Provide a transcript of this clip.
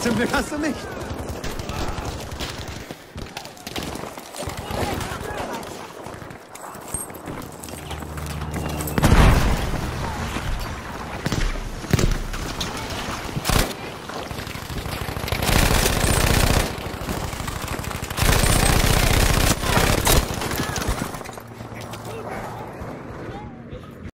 Zum Glück hast du mich.